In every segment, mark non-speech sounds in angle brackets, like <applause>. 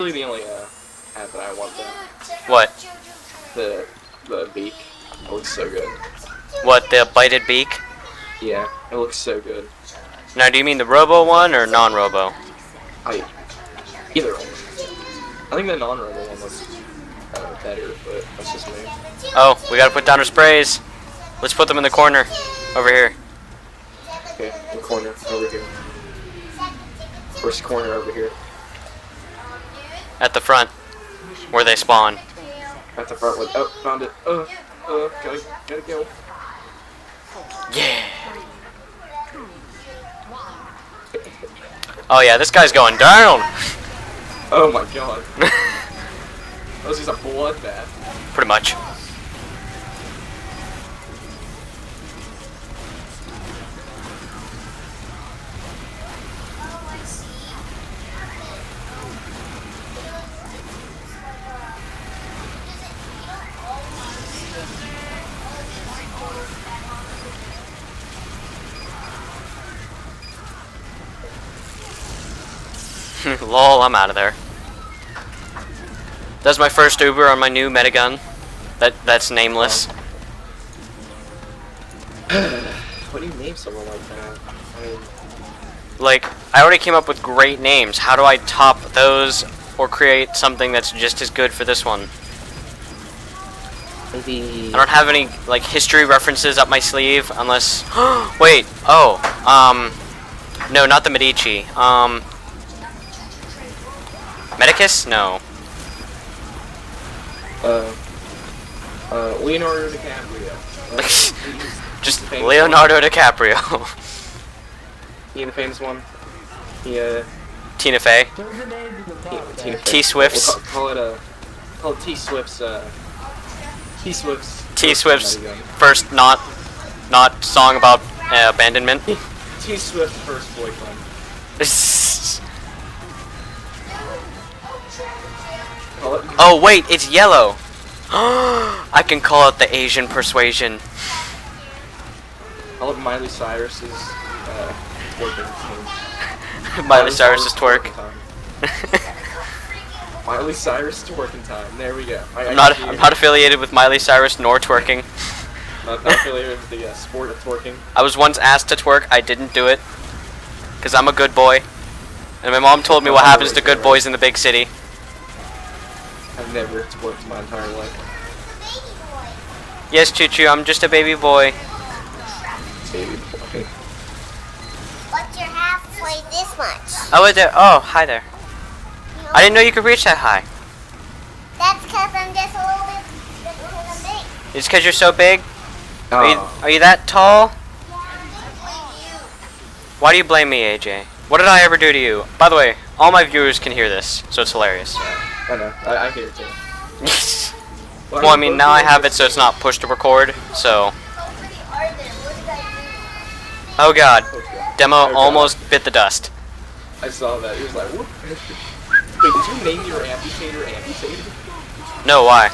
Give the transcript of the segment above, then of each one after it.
really the only uh, hat that I want though. What? The the beak. It looks so good. What, the Byte'd Beak? Yeah, it looks so good. Now, do you mean the Robo one or non-Robo? I either one. I think the non-Robo one looks uh, better, but that's just me. Oh, we gotta put down our sprays. Let's put them in the corner. Over here. Okay, the corner over here. First corner over here. At the front. Where they spawn. At the front with oh found it. Uh uh gotta gotta go. Yeah. Oh yeah, this guy's going down. Oh my god. <laughs> This is a bloodbath. Pretty much. Lol, I'm out of there. That's my first Uber on my new Medigun. That that's nameless. <sighs> What do you name someone like that? I mean, Like, I already came up with great names. How do I top those or create something that's just as good for this one? maybe. I don't have any like history references up my sleeve unless <gasps> wait, oh, um no, not the Medici. Um Medicus? No. Uh, uh, Leonardo DiCaprio. Uh, <laughs> Just Leonardo DiCaprio. One. He the famous one. He, uh, Tina Fey. T, T Swift's. We'll call, call it uh, call it T Swift's. Uh, T Swift's. T Swift's first not not song about uh, abandonment. <laughs> T Swift's first boyfriend. <laughs> Call it. oh wait, it's yellow. <gasps> I can call it the Asian persuasion. Call it Miley Cyrus's. Uh, twerking. Miley Cyrus's twerk. <laughs> Miley Cyrus twerking time. There we go. I, I'm not. I'm not affiliated with Miley Cyrus nor twerking. <laughs> Not, not familiar with the uh, sport of twerking. I was once asked to twerk, I didn't do it. Cause I'm a good boy. And my mom told me what happens to good boys in the big city. I've never twerked my entire life. Yes, Choo Choo, I'm just a baby boy. Baby boy. But you're halfway this much. Oh, there. Oh, hi there. I didn't know you could reach that high. That's because I'm just a little bit because I'm big. It's because you're so big. Are you, Oh, are you that tall? Why do you blame me, AJ? What did I ever do to you? By the way, all my viewers can hear this, so it's hilarious. I know. I, I hear it too. <laughs> well, I mean, now I have it so it's not push to record, so... Oh, oh god, demo Oh, God. almost bit the dust. I saw that. He was like, whoop. Wait, did you name your amputator amputator? No, why?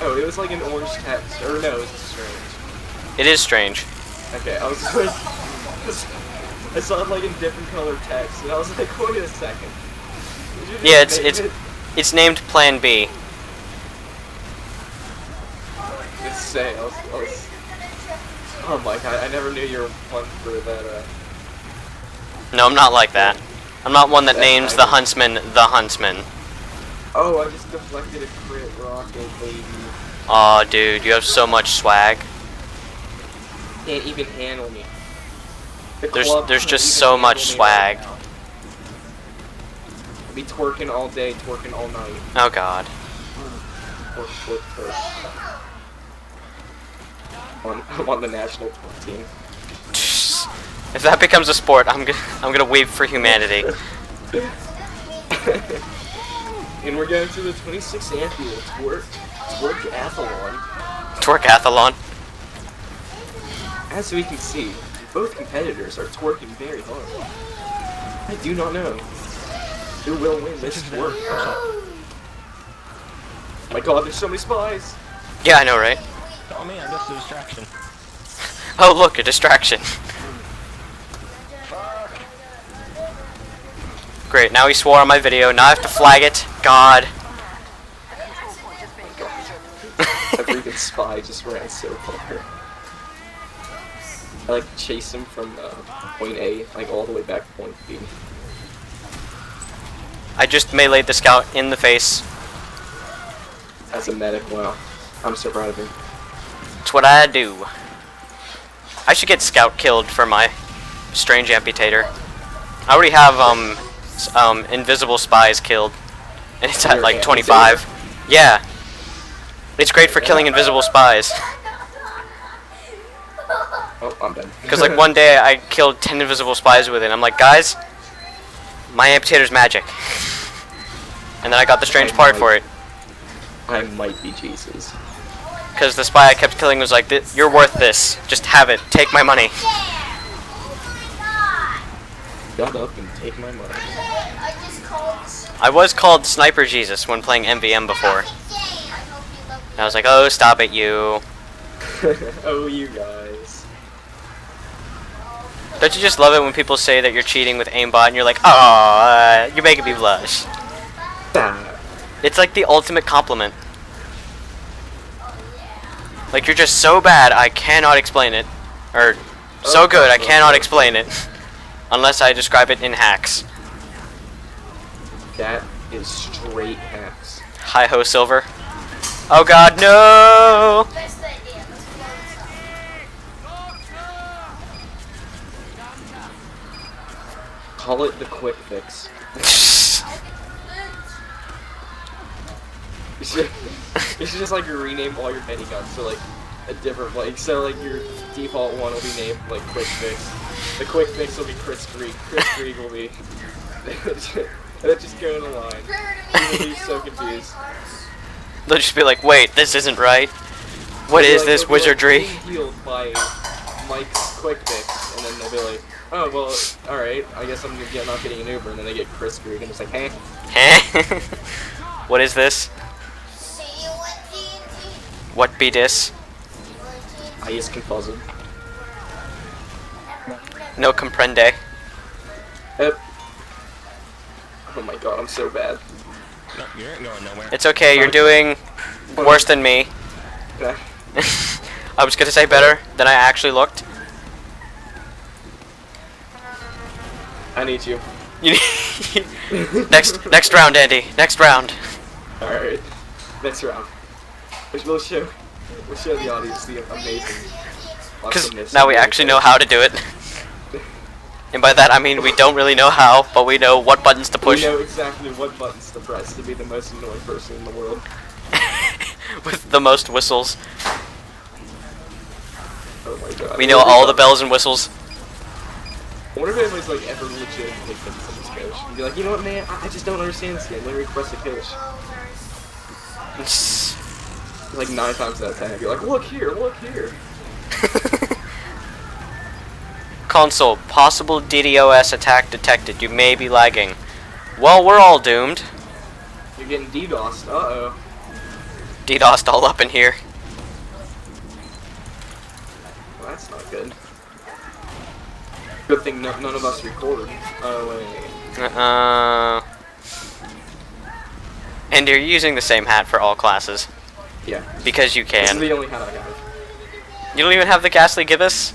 Oh, it was like an orange text. Or no, it was strange. It is strange. Okay, I was <laughs> like, I saw it like in different color text, and I was like, <laughs> wait a second. Did you just Yeah, it's- it's- it? It's named Plan B. It's say, I was, I was, oh my god, I never knew you were one for that, uh, No, I'm not like that. I'm not one that That names I the huntsman the huntsman. oh, I just deflected a crit rocket, baby. Aw, dude, you have so much swag. Can't even handle me. The There's- there's just so much swag. right now. I'll be twerking all day, twerking all night. Oh god. Twerk, twerk, twerk. On, I'm <laughs> on the national twerk team. If that becomes a sport, I'm gonna I'm gonna weep for humanity. <laughs> and we're going to the 26th annual twerk, twerk-athlon. Twerkathlon. As we can see, both competitors are twerking very hard. I do not know who will win this twerk. My god, there's so many spies! Yeah, I know, right? Oh man, that's a distraction. <laughs> Oh look, a distraction. Great, now he swore on my video, now I have to flag it. God. <laughs> That freaking spy just ran so far. I like chase him from uh, point A, like all the way back to point B. I just meleeed the scout in the face. As a medic, wow. I'm so proud of him. It's what I do. I should get scout killed for my strange amputator. I already have um um invisible spies killed, and it's at like 25. Yeah. It's great for killing invisible spies. Oh, I'm done. <laughs> Because like one day I killed 10 invisible spies with it. I'm like, guys, my amputator's magic. And then I got the strange part for it. I might be Jesus. Because the spy I kept killing was like, you're worth this. Just have it. Take my money. Oh Shut up and take my money. I just called. I was called Sniper Jesus when playing MVM before. I hope you love And I was like, oh, stop it, you. <laughs> oh, you guys. Don't you just love it when people say that you're cheating with aimbot and you're like, oh, uh, you're making me blush. It's like the ultimate compliment. Like you're just so bad, I cannot explain it. Or so good, I cannot explain it. Unless I describe it in hacks. that is straight hacks. Hi ho, Silver. Oh god, no! Best idea. Let's blow this up. Call it the quick fix. <laughs> You should, you should just like you rename all your miniguns to like a different like so like your default one will be named like quick fix. The quick fix will be Kritzkrieg. Chris Krieg will be <laughs> <laughs> and then just go in a line. You'll be so confused. They'll just be like, wait, this isn't right. What They'll be is like- this they'll like, wizardry? Healed by Mike's quick fix, and then they'll be like, oh well, all right, I guess I'm get- not getting an Uber, and then they get Kritzkrieg, and it's like, hey, Huh? <laughs> what is this? See you at TNT. What be this? I is confuzzled. No comprende. Yep. Oh my god, I'm so bad. No, you ain't going nowhere. It's okay, you're doing worse than me. Okay. <laughs> I was gonna say better than I actually looked. I need you. You <laughs> next next round, Andy. Next round. Alright. Next round. Which will show we'll show the audience the amazing Because now we actually know how to do it. And by that I mean we don't really know how, but we know what buttons to push We know exactly what buttons to press to be the most annoying person in the world. <laughs> with the most whistles. Oh my god. We know all the bells and whistles. I wonder if anybody's like ever legit legitimately thinking of this coach. And be like, you know what man, I, I just don't understand this game. Let me request a coach. <laughs> Like nine times out of ten, be like, look here, look here. <laughs> Console, possible DDoS attack detected. You may be lagging. Well, we're all doomed. You're getting DDoSed. Uh oh. DDoSed all up in here. Well, that's not good. Good thing no, none of us record. Oh wait. Uh. And you're using the same hat for all classes Yeah. because you This is can. the only hat I have. You don't even have the ghastly gibbous.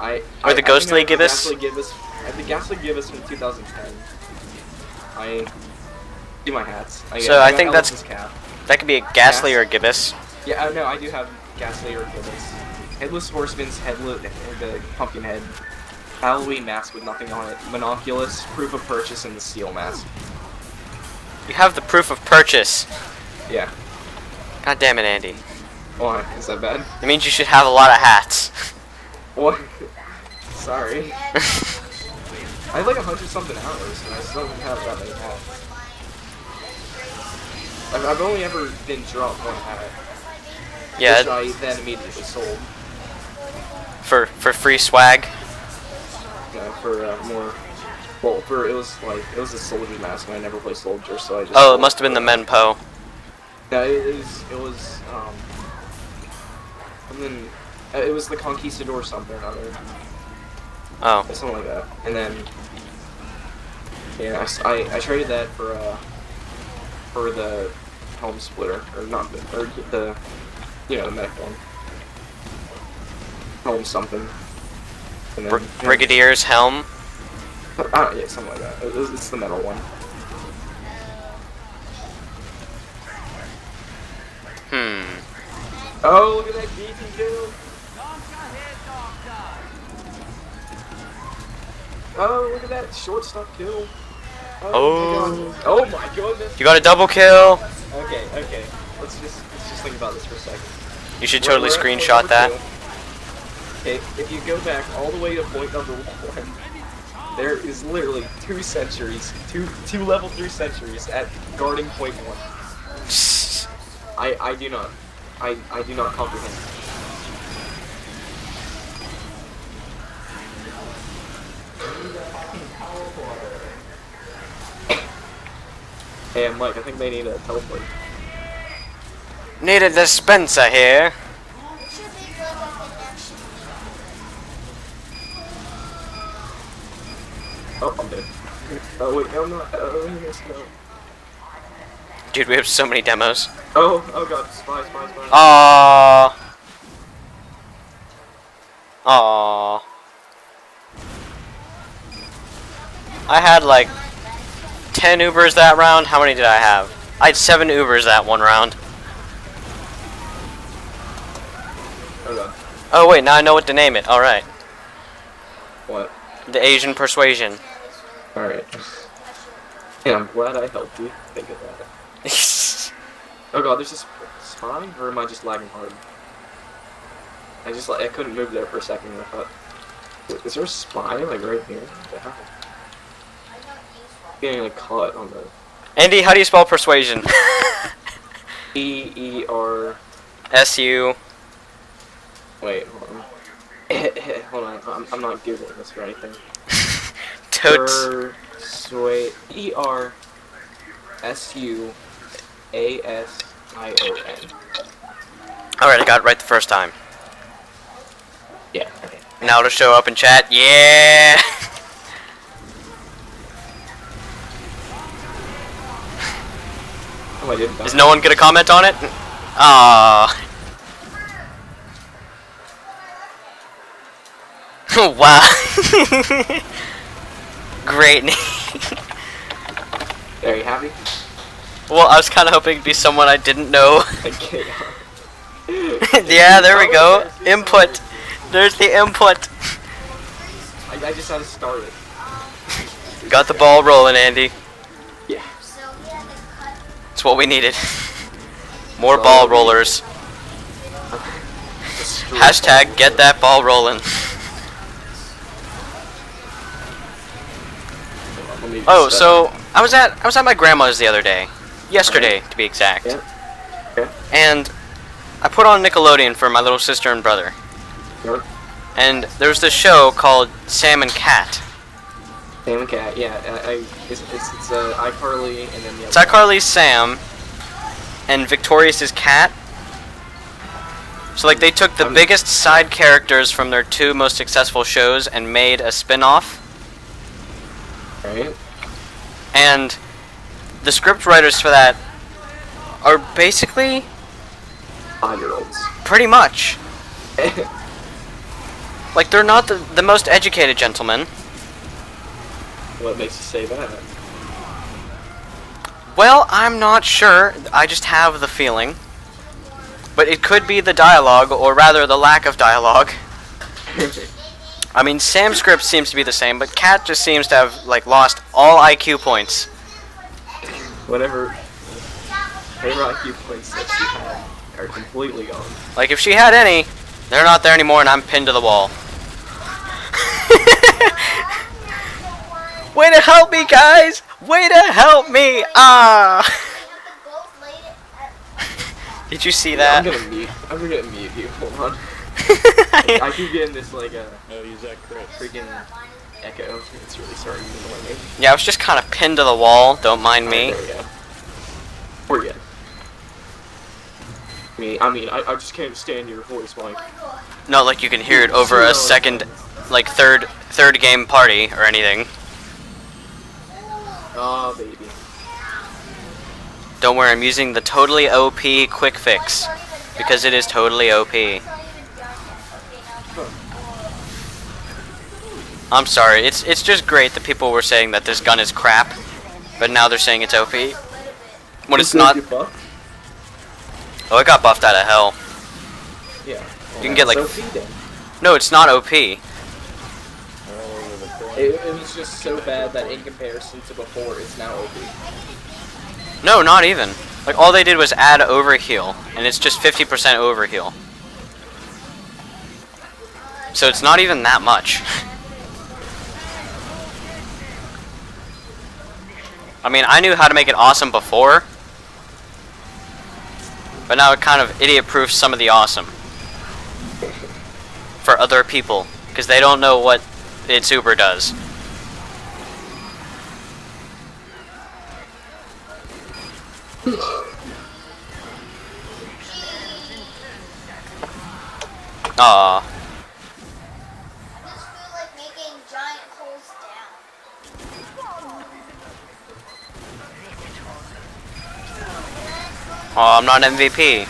I Or I- the Ghostly I Gibbous? the Ghastly Gibbous. I have the Ghastly Gibbous from 2010. I do my hats. I, So I, I think that's-. That could be a ghastly or a gibbous. Yeah, I know. I do have Ghastly or Gibbous. Headless Horseman's headless, the pumpkin head. Halloween mask with nothing on it. Monoculus, proof of purchase, and the seal mask. You have the proof of purchase. Yeah. God damn it, Andy. Why? Is that bad? It means you should have a lot of hats. <laughs> What? Sorry. <laughs> I have like a hundred something hours, and I still don't have that many hats. I've, I've only ever been dropped one hat, which yeah, I then immediately sold for for free swag. Know, for uh, more. Well, for it was like it was a soldier mask, and I never played soldier, so I just. Oh, it must have been the Menpo. No, it was it was um. And then uh, it was the Conquistador something or other, Oh, something like that, and then Yeah, I I traded that for uh for the helm splitter or not the or the you know the medic one. Home something. And Br- then, Brigadier's helm. Uh, yeah, something like that. It's, it's the metal one. Hmm. Oh, look at that kill! Oh, look at that shortstop kill! Oh. my god. Oh my goodness! You got a double kill. Okay, okay. Let's just let's just think about this for a second. You should We're- totally we're screenshot that. Okay, if you go back all the way to point number one, there is literally two sentries, two two level three sentries at guarding point one. I I do not, I I do not comprehend. Hey, Mike. I think they need a teleport. Need a dispenser here. It should be good with connection. Oh, I'm dead. Oh wait, no, I'm not. Oh yes, no. Dude, we have so many demos. Oh, oh god, spy, spy, spy. Aww. Aww. I had like 10 Ubers that round. How many did I have? I had 7 Ubers that one round. Oh god. Oh wait, now I know what to name it. Alright. What? The Asian Persuasion. Alright. Yeah, I'm glad I helped you think of that. <laughs> Oh god, there's this spy? Or am I just lagging hard? I just like I couldn't move there for a second and I thought is there a spy like right here? What the hell? Getting like caught on the Andy, how do you spell persuasion? <laughs> E E R S U. wait, hold on. <laughs> hold on, I'm, I'm not googling this or anything. Totes. E R S U A S I O N. Alright, I got it right the first time. Yeah. Okay. Now to show up in chat. Yeah! Oh. Is no one gonna comment on it? Ah. <laughs> wow. <laughs> Great <laughs> name. There you have it. well, I was kind of hoping it'd be someone I didn't know. <laughs> Okay. <laughs> yeah, there we go. Input. There's the input. I, I just had to start it. Got the ball rolling, Andy. Yeah. So we have to cut It's what we needed. More ball rollers. Hashtag get that ball rolling. Oh, uh, so I was at I was at my grandma's the other day, yesterday to be exact, Yeah. Okay. and I put on Nickelodeon for my little sister and brother, Sure. and there was this show called Sam and Cat. Sam and Cat. Yeah. I, I it's it's, it's uh, iCarly and then the It's iCarly's Sam, and Victorious' Cat. So like they took the I'm- biggest side characters from their two most successful shows and made a spin-off. Right. And the script writers for that are basically Five year olds. pretty much <laughs> like they're not the, the most educated gentlemen. what makes you say that? Well, I'm not sure. I just have the feeling. But it could be the dialogue, or rather the lack of dialogue. <laughs> I mean, Sam's script seems to be the same, but Cat just seems to have like lost all IQ points. Whatever. Whatever IQ points that she had are completely gone. Like if she had any, they're not there anymore, and I'm pinned to the wall. <laughs> Way to help me, guys! Way to help me! Ah! both laid it at Did you see I'm that? gonna mute. I'm gonna mute you. Hold on. I keep getting this like a Oh, use that Chris. freaking echo. It's really starting to annoy me. yeah, I was just kind of pinned to the wall. Don't mind me. Alright, there we go. We're good. I mean, I mean, I, I just can't stand your voice, Mike. Not like you can hear it over a second, like third, third game party or anything. Ah, baby. Don't worry, I'm using the totally OP quick fix because it is totally OP. I'm sorry. It's it's just great that people were saying that this gun is crap, but now they're saying it's OP. When it's not. Oh, it got buffed out of hell. Yeah. You can get, like, feed. No, it's not OP. It, it was just so bad that in comparison to before, it's now OP. No, not even. Like all they did was add overheal, and it's just 50% overheal. So it's not even that much. <laughs> I mean, I knew how to make it awesome before, but now it kind of idiot-proofs some of the awesome for other people because they don't know what its Uber does. Aw. Oh, I'm not MVP.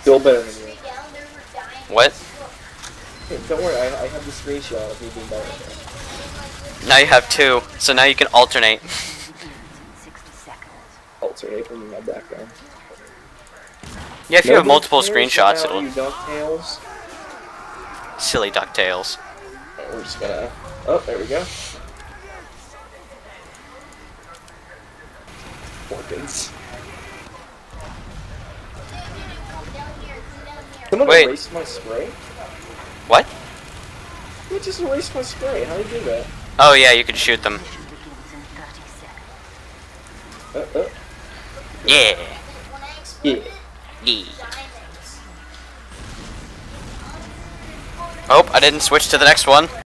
Still better than you. Straight down, there were diamonds. What? Hey, don't worry, I, I have the screenshot of me being better. Now you have two, so now you can alternate. <laughs> Alternate from my background. Yeah, if you No have multiple screenshots, it'll You DuckTales. silly Ducktales. Alright, oh, We're just gonna. Oh, there we go. Organs. Come down here, come down here. Someone Wait. erased my spray? What? Who just erased my spray? How do you do that? Oh yeah, you can shoot them. Uh, uh, Yeah. Yeah. Yeah. diamonds. Oh, I didn't switch to the next one.